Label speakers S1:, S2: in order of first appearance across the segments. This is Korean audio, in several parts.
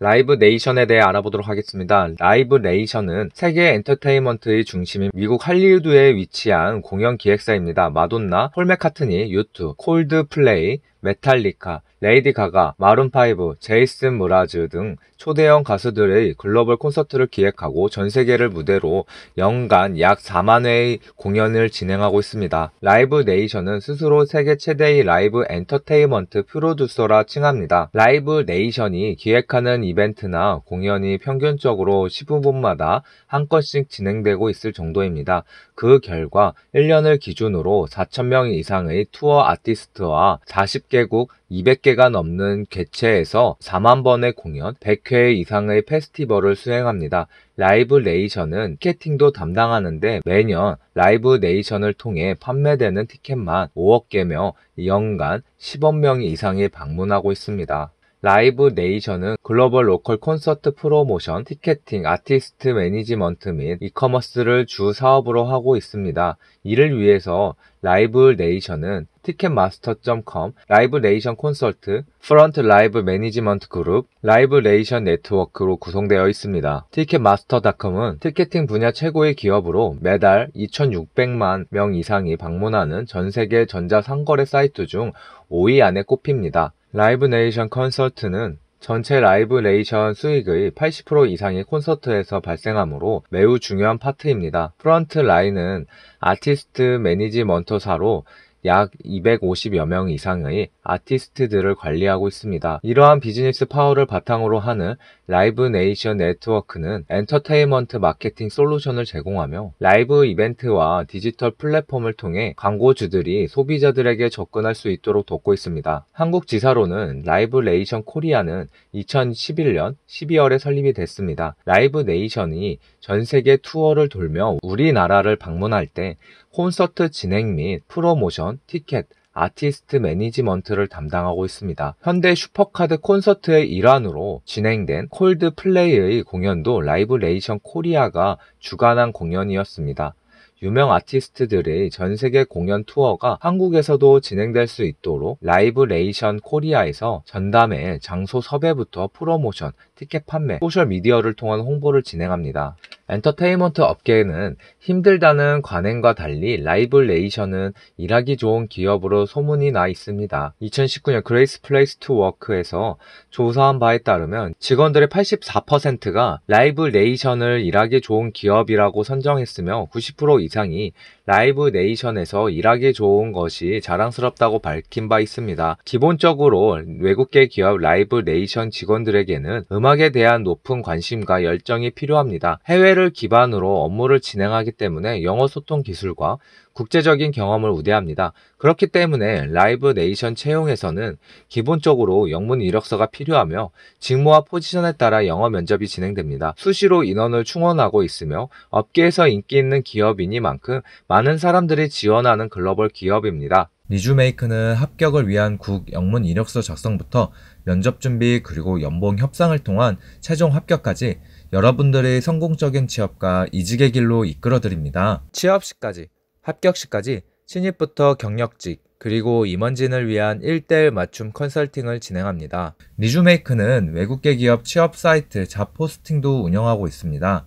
S1: Live Nation에 대해 알아보도록 하겠습니다. Live Nation은 세계 엔터테인먼트의 중심인 미국 할리우드에 위치한 공연 기획사입니다. 마돈나, 폴 맥카트니, U2, Coldplay, Metallica, 레이디 가가, Maroon 5, 제이슨 므라즈 등 초대형 가수들의 글로벌 콘서트를 기획하고 전 세계를 무대로 연간 약 4만 회의 공연을 진행하고 있습니다. Live Nation은 스스로 세계 최대의 라이브 엔터테인먼트 프로듀서라 칭합니다. Live Nation이 기획하는 이벤트나 공연이 평균적으로 15분마다 한 건씩 진행되고 있을 정도입니다. 그 결과 1년을 기준으로 4,000명 이상의 투어 아티스트와 40개 국 200개가 넘는 개최지에서 4만 번의 공연, 100회 이상의 페스티벌을 수행합니다. Live Nation은 ticketing도 담당하는데 매년 Live Nation을 통해 판매되는 티켓만 5억 개며 연간 10억 명 이상이 방문하고 있습니다. Live Nation은 글로벌 local 콘서트 프로모션, 티켓팅, 아티스트 매니지먼트 및 e-commerce를 주 사업으로 하고 있습니다. 이를 위해서 라이브 네이션은 티켓마스터.com, 라이브 네이션 콘설트, 프런트 라이브 매니지먼트 그룹, 라이브 네이션 네트워크로 구성되어 있습니다. Ticketmaster.com은 ticketing 분야 최고의 기업으로 매달 2,600만 명 이상이 방문하는 전 세계 전자상거래 사이트 중 5위 안에 꼽힙니다. Live Nation Concerts는 전체 Live Nation 수익의 80% 이상이 콘서트에서 발생하므로 매우 중요한 파트입니다. Front Line은 아티스트 매니지먼트사로 약 250여 명 이상의 아티스트들을 관리하고 있습니다. 이러한 비즈니스 파워를 바탕으로 하는 Live Nation Network는 엔터테인먼트 마케팅 솔루션을 제공하며 라이브 이벤트와 디지털 플랫폼을 통해 광고주들이 소비자들에게 접근할 수 있도록 돕고 있습니다. 한국 지사로는 Live Nation Korea는 2011년 12월에 설립이 됐습니다. Live Nation이 전 세계 투어를 돌며 우리나라를 방문할 때 콘서트 진행 및 프로모션, 티켓, 아티스트 매니지먼트를 담당하고 있습니다. 현대 슈퍼카드 콘서트의 일환으로 진행된 Coldplay의 공연도 Live Nation Korea가 주관한 공연이었습니다. 유명 아티스트들의 전 세계 공연 투어가 한국에서도 진행될 수 있도록 Live Nation Korea에서 전담해, 장소 섭외부터 프로모션, 티켓 판매, 소셜 미디어를 통한 홍보를 진행합니다. 엔터테인먼트 업계에는 힘들다는 관행과 달리 Live Nation은 일하기 좋은 기업으로 소문이 나 있습니다. 2019년 Great Place to Work에서 조사한 바에 따르면 직원들의 84%가 Live Nation을 일하기 좋은 기업이라고 선정했으며 90% 이상이 Live Nation에서 일하기 좋은 것이 자랑스럽다고 밝힌 바 있습니다. 기본적으로 외국계 기업 Live Nation 직원들에게는 음악에 대한 높은 관심과 열정이 필요합니다. 해외를 기반으로 업무를 진행하기 때문에 영어 소통 기술과 국제적인 경험을 우대합니다. 그렇기 때문에 Live Nation 채용에서는 기본적으로 영문 이력서가 필요하며 직무와 포지션에 따라 영어 면접이 진행됩니다. 수시로 인원을 충원하고 있으며 업계에서 인기 있는 기업이니만큼 많은 사람들이 지원하는 글로벌 기업입니다. 리주메이크는 합격을 위한 국 영문 이력서 작성부터 면접 준비 그리고 연봉 협상을 통한 최종 합격까지 여러분들의 성공적인 취업과 이직의 길로 이끌어 드립니다. 취업 시까지 합격 시까지 신입부터 경력직, 그리고 임원진을 위한 1대1 맞춤 컨설팅을 진행합니다. 리주메이크는 외국계 기업 취업 사이트 잡포스팅도 운영하고 있습니다.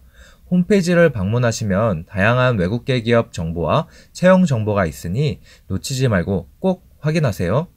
S1: 홈페이지를 방문하시면 다양한 외국계 기업 정보와 채용 정보가 있으니 놓치지 말고 꼭 확인하세요.